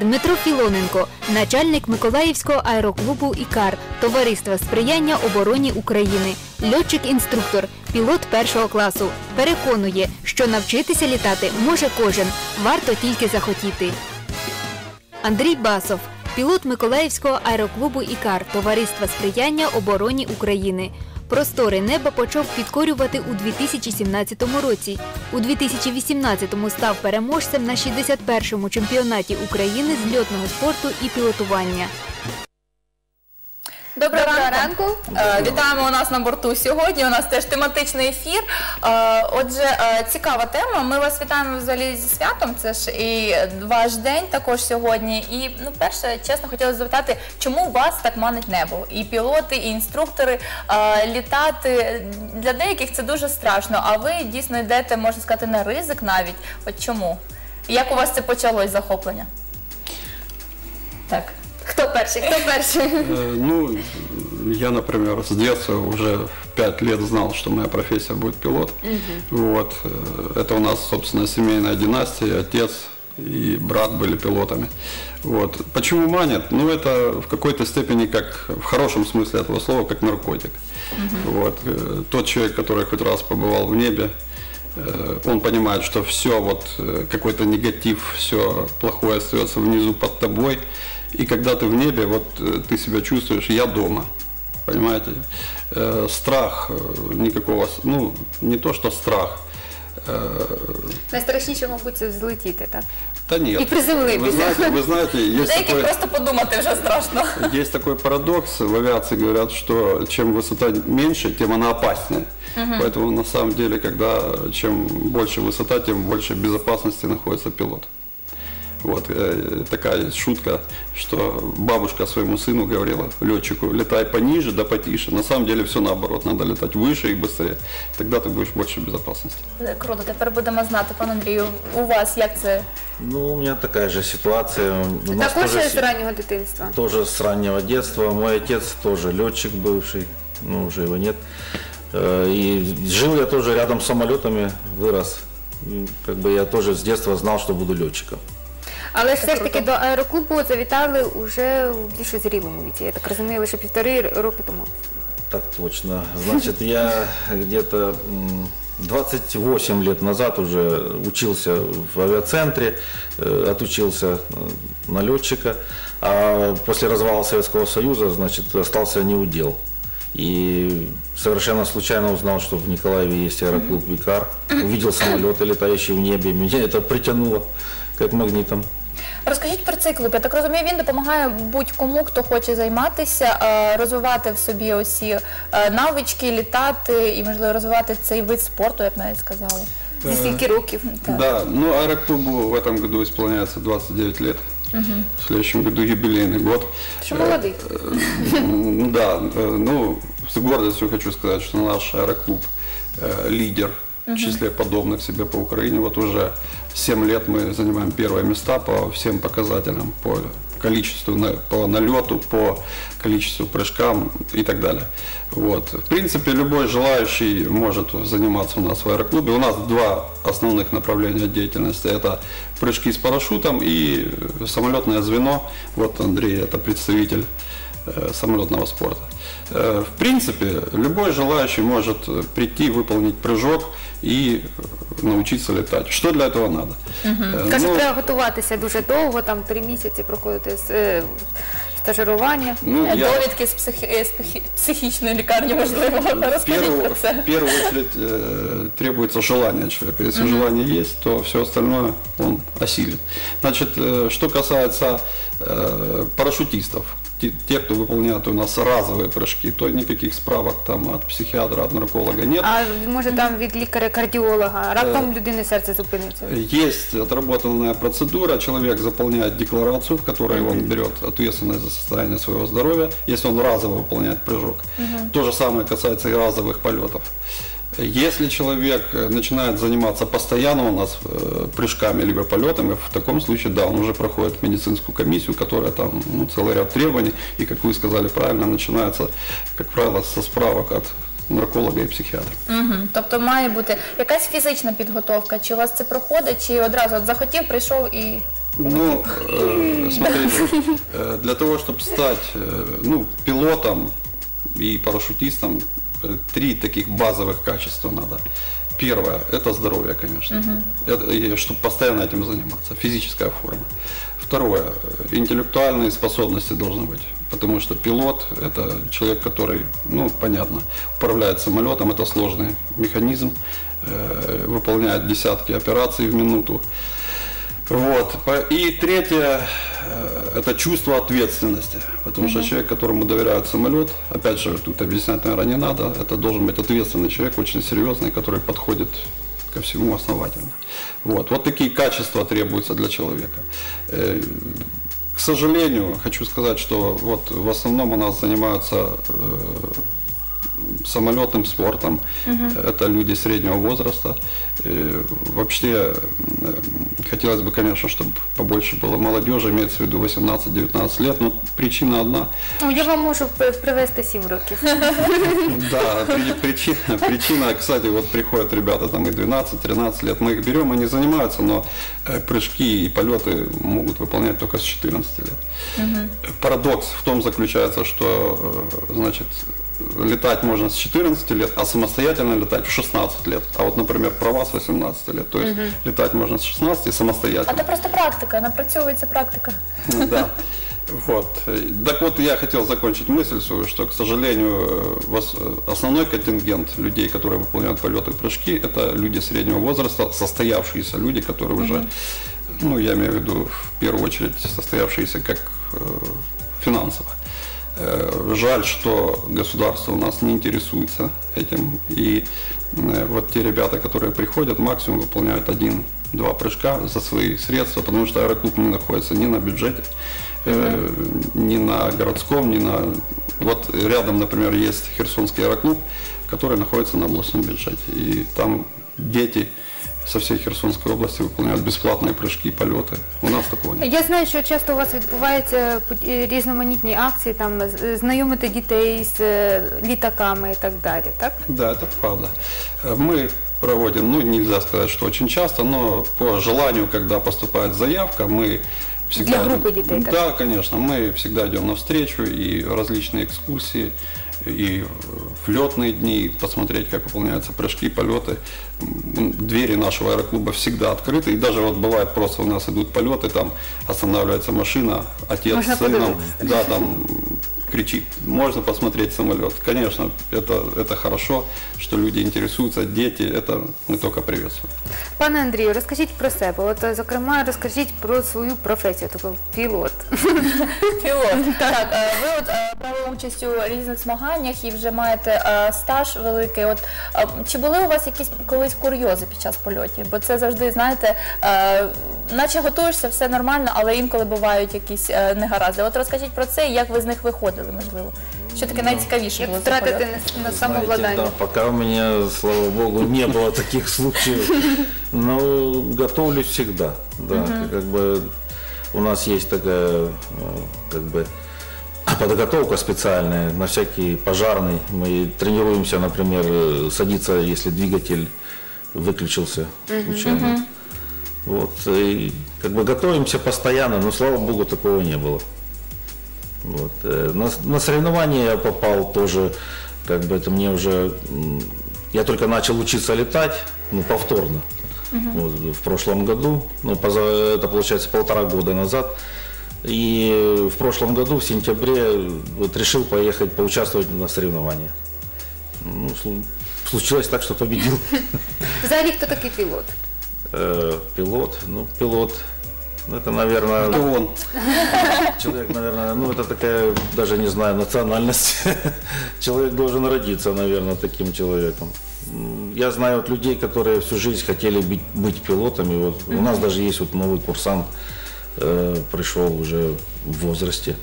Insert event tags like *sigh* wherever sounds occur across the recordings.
Дмитро Філоненко, начальник Миколаївського аероклубу «Ікар» Товариства сприяння обороні України, льотчик-інструктор, пілот першого класу. Переконує, що навчитися літати може кожен, варто тільки захотіти. Андрій Басов, пілот Миколаївського аероклубу «Ікар» Товариства сприяння обороні України. Просторе неба почав підкорювати у 2017 році. У 2018-му став переможцем на 61-му чемпіонаті України з льотного спорту і пілотування. Доброго, Доброго ранку. ранку. Е, Вітаємо у нас на борту сьогодні. У нас теж тематичний ефір. Е, Отже, е, цікава тема. Ми вас вітаємо взагалі зі святом. Це ж і ваш день також сьогодні. І ну, перше, чесно, хотіла запитати, чому вас так манить небо? І пілоти, і інструктори літати для деяких це дуже страшно. А ви дійсно йдете, можна сказати, на ризик навіть. От чому? Як у вас це почалось захоплення? Так. Хто перший? Хто перший? Э, Ну, я, например, с детства уже в 5 лет знал, что моя профессия будет пилот. Вот. э, Это у нас, собственно, семейная династия. Отец и брат были пилотами. Вот. Почему манят? Ну, это в какой-то степени как, в хорошем смысле этого слова, как наркотик. Вот. Э, Тот человек, который хоть раз побывал в небе, он понимает, что все, вот какой-то негатив, все плохое остается внизу под тобой. И когда ты в небе, вот э, ты себя чувствуешь, я дома. Понимаете? Э, Страх э, никакого, ну, не то что страх. э, Найстрашніше, мабуть, це взлетіти, так? Да нет. И приземлитесь. Вы знаете, вы знаете, есть Деяких такой, просто подумати вже страшно. есть такой парадокс. В авиации говорят, что чем высота меньше, тем она опаснее. Поэтому на самом деле, когда чем больше высота, тем больше безопасности находится пилот. Вот э, такая шутка, что бабушка своему сыну говорила, летчику, летай пониже да потише. На самом деле все наоборот, надо летать выше и быстрее. Тогда ты будешь больше в безопасности. Круто, тепер будемо знати, пан Андрію, у вас як це? Ну, у меня такая же ситуация. У нас Також тоже, з се- раннього дитинства. тоже с раннего детства. Мой отец тоже летчик бывший, ну уже его нет. Э, И жил я тоже рядом с самолетами, вырос. И Как бы я тоже с детства знал, что буду летчиком. Але ж все ж таки до аероклубу завітали уже у більш зрілому віці. Я так розумію, лише півтори роки тому. Так точно. Значит, я где-то м, 28 лет назад уже учился в авиацентре, э, отучился э, на летчика, а после развала Советского Союза, значит, остался неудел. И совершенно случайно узнал, что в Николаеве есть аэроклуб «Викар». Увидел самолеты, летающие в небе. Меня это притянуло как магнитом. Розкажіть про цей клуб. Я так розумію, він допомагає будь-кому, хто хоче займатися, е, розвивати в собі усі е, навички, літати і, можливо, розвивати цей вид спорту, я б навіть сказала. Зі скільки років? Да, ну аэроклубу в этом году исполняется 29 лет. В следующем году юбилейный год. Що молодий. М, Да, э, ну, с гордостью хочу сказать, что наш аэроклуб э, лидер в числе подобных себе по Украине. Вот уже 7 лет мы занимаем первые места по всем показателям, по количеству, по налету, по количеству прыжкам и так далее. Вот. В принципе, любой желающий может заниматься у нас в аэроклубе. У нас два основных направления деятельности. Это прыжки с парашютом и самолетное звено. Вот Андрей, это представитель самолетного спорта. Э, В принципе, любой желающий может э, прийти, выполнить прыжок и э, научиться летать. Что для этого надо? Э, Каже, ну, треба готуватися дуже довго, там три місяці проходити з, е, стажирування. ну, Е, я- Довідки з психі- е, з психі- психічної лікарні, можливо. В Розкажіть первую, про це. в первую очередь э, требуется желание человека. Если желание есть, то все остальное он осилит. Значит, э, что касается э, парашютистов, те, те, кто выполняет у нас разовые прыжки, то никаких справок там от психиатра, от нарколога нет. А може там від лікаря-кардіолога, раптом людини серце зупиниться. Есть отработанная процедура, человек заполняет декларацию, в которой он берет ответственность за состояние своего здоровья, если он разово выполняет прыжок. То же самое касается и разовых полетов. Если человек э, начинает заниматься постоянно у нас э, прыжками либо полетами, в таком случае, да, он уже проходит медицинскую комиссию, которая там, ну, целый ряд требований, и, как вы сказали правильно, начинается, как правило, со справок от нарколога і психіатра. Угу. Тобто має бути якась фізична підготовка. Чи у вас це проходить, чи одразу от захотів, прийшов і Ну, э, смотрите, *laughs* э, для того, чтобы стать э, ну, пилотом и парашютистом, э, три таких базовых качества надо. Первое – это здоровье, конечно, это, и чтобы постоянно этим заниматься, физическая форма. Второе – интеллектуальные способности должны быть, потому что пилот – это человек, который, ну, понятно, управляет самолетом, это сложный механизм, э, выполняет десятки операций в минуту. Вот. И третье э, это чувство ответственности. Потому что человек, которому доверяют самолет, опять же, тут объяснять, наверное, не надо, это должен быть ответственный человек, очень серьезный, который подходит ко всему основательно. Вот, вот такие качества требуются для человека. Э, К сожалению, хочу сказать, что вот в основном у нас занимаются э, самолетным спортом. Это люди среднего возраста. Э, Вообще хотелось бы, конечно, чтобы побольше было молодежи, имеется в виду 18-19 лет, но причина одна. Ну, я вам можу п- привезти сім років. *laughs* Да, при- причина, причина, кстати, вот приходят ребята там и 12-13 лет, мы их берем, они занимаются, но э, прыжки и полеты могут выполнять только с 14 лет. Парадокс в том заключается, что, э, значит, летать можно с 14 лет, а самостоятельно летать в 16 лет. А вот, например, права с 18 лет. То есть летать можно с 16 и А самостоятельно. то просто практика, напрацьовується практика. Да. *laughs* Вот. Так вот, я хотел закончить мысль свою, что, к сожалению, основной контингент людей, которые выполняют полеты и прыжки, это люди среднего возраста, состоявшиеся люди, которые уже, ну, я имею в виду, в первую очередь, состоявшиеся как э, финансово. Э, Жаль, что государство у нас не интересуется этим. И э, вот те ребята, которые приходят, максимум выполняют один-два прыжка за свои средства, потому что аэроклуб не находится ни на бюджете, э, ни на городском, ни на... Вот рядом, например, есть Херсонский аэроклуб, который находится на областном бюджете. И там дети со всей Херсонской области выполняют бесплатные прыжки, полеты. У нас такого нет. Я знаю, що часто у вас відбуваються пот- різноманітні акції, там з- знайомити дітей з е, літаками і так далі, так? Да, это правда. Э, Мы проводим, ну, нельзя сказать, что очень часто, но по желанию, когда поступает заявка, мы всегда... Для группы детей, так? Да, конечно, мы всегда идем навстречу, и различные экскурсии, и в летные дни, посмотреть, как выполняются прыжки, полеты. Двери нашего аэроклуба всегда открыты, и даже вот бывает просто у нас идут полеты, там останавливается машина, отец Можно с сыном, подивитися. да, там кричит, можно посмотреть самолет. Конечно, это, это хорошо, что люди интересуются, дети, это мы только приветствуем. Пане Андрію, розкажіть про себе. От, е, зокрема, розкажіть про свою професію, тобто пілот. *laughs* Пілот. *laughs* Так, е, ви от е, брали участь у різних змаганнях і вже маєте е, стаж великий. От е, чи були у вас якісь колись курйози під час польотів? Бо це завжди, знаєте, е, наче готуєшся, все нормально, але інколи бувають якісь е, негаразди. От розкажіть про це і як ви з них Виходили, можливо. Що таке найцікавіше Як було за втратити польот? на, на Знаете, самовладання? да, пока у меня, слава богу, не было таких случаев. Но готовлюсь всегда. Да, как бы у нас есть такая, э, как бы, подготовка специальная на всякий пожарный. Мы тренируемся, например, э, садиться, если двигатель выключился случайно. Вот, и как бы готовимся постоянно, но слава богу, такого не было. Вот. э, На, на соревнования я попал тоже, как бы это мне уже, я только начал учиться летать, ну, повторно. Вот, в прошлом году, ну, поза- это получается полтора года назад. И в прошлом году, в сентябре, вот решил поехать поучаствовать на соревнованиях. Ну, слу- случилось так, что победил. Взагалі, хто такий пілот? Э, Пилот, ну, пилот, ну, это, наверное, Это он. Человек, наверное, ну это такая, даже не знаю, национальность. *laughs* Человек должен родиться, наверное, таким человеком. Я знаю вот людей, которые всю жизнь хотели быть, быть пилотами. Вот у нас даже есть вот новый курсант, э, пришел уже в возрасте.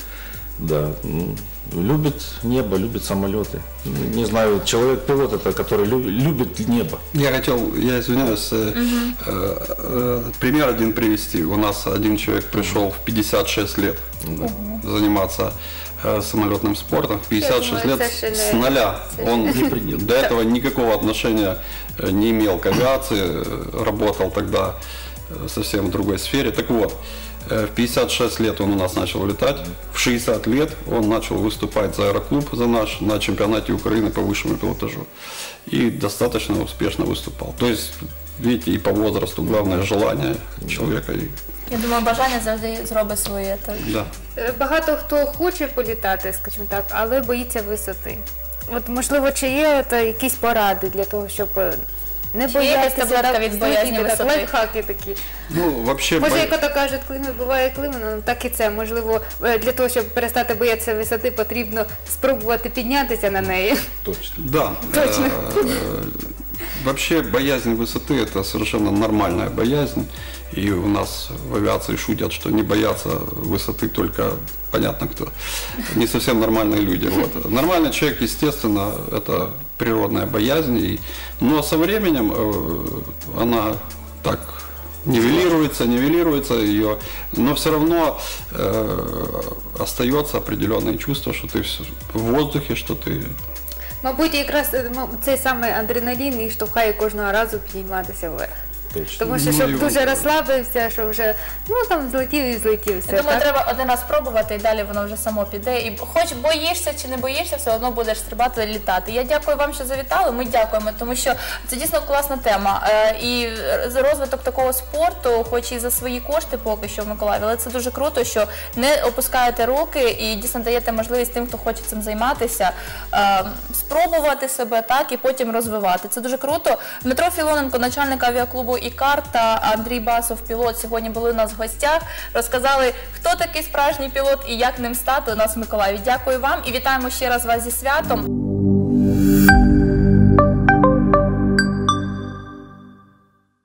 Да, м, любит небо, любит самолеты. Не знаю, человек-пилот это, который лю- любит небо. Я хотел, я извиняюсь, э, э, э, пример один привести. У нас один человек пришел в 56 лет заниматься э, самолетным спортом. В 56 думаю, лет с не- нуля. Он до этого никакого отношения э, не имел к авиации, э, работал тогда совсем в другой сфере. Так вот, э, в 56 лет он у нас начал летать, в 60 лет он начал выступать за аэроклуб, за наш, на чемпионате Украины по высшему пилотажу. И достаточно успешно выступал. То есть, видите, и по возрасту главное желание человека. И, Я думаю, бажання завжди зробить своє. Так. да. Е, Багато хто хоче політати, скажімо так, але боїться висоти. От можливо, чи є от, е, якісь поради для того, щоб е, не Чи є якась боятися таблетка так, від боязні так, висоти? лайфхаки такі. Ну, вообще... Може, бо- як ото кажуть, клин буває климат, ну так і це. Можливо, е, для того, щоб перестати боятися висоти, потрібно спробувати піднятися на неї. Точно. Да. Точно. Вообще боязнь высоты это совершенно нормальная боязнь. И у нас в авиации шутят, что не боятся высоты только понятно кто. Не совсем нормальные люди. Вот. Нормальный человек, естественно, это природная боязнь. Но со временем э, она так нивелируется, нивелируется ее, но все равно э, остается определенное чувство, что ты в воздухе, что ты Мабуть, якраз е, м- цей самий адреналін і штовхає кожного разу підійматися вверх. Точно. Тому що Ну, щоб дуже розслабився, що вже ну там злетів і злетів все. Я думаю, так? треба один раз спробувати, і далі воно вже само піде. І хоч боїшся чи не боїшся, все одно будеш стрибати літати. Я дякую вам, що завітали. Ми дякуємо, тому що це дійсно класна тема. Е, І розвиток такого спорту, хоч і за свої кошти поки що в Миколаєві, але це дуже круто, що не опускаєте руки і дійсно даєте можливість тим, хто хоче цим займатися, е, спробувати себе так і потім розвивати. Це дуже круто. Дмитро Філоненко, начальник авіаклубу Ікар та Андрій Басов, пілот, сьогодні були у нас в гостях. Розказали, хто такий справжній пілот і як ним стати у нас в Миколаєві. Дякую вам і вітаємо ще раз вас зі святом.